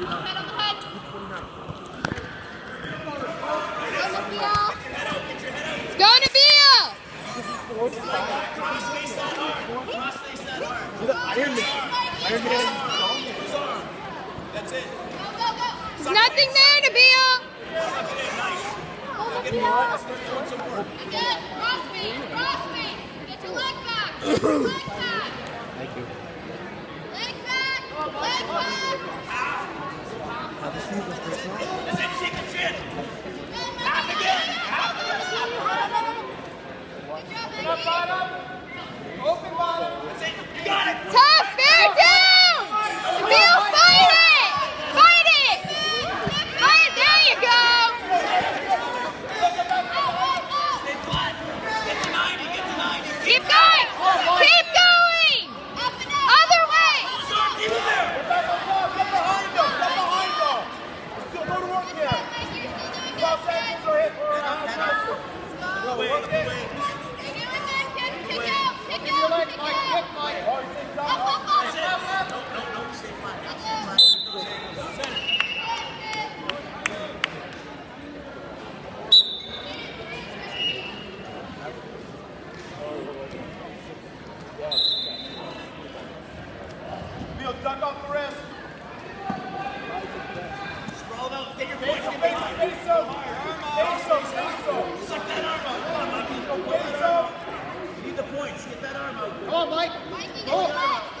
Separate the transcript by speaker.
Speaker 1: There's nothing there to Bia! Again, cross me, cross me. Get your leg back, get your leg back.
Speaker 2: Thank you.
Speaker 1: sí,
Speaker 2: respeto. Wait. Come on, Mike. Go.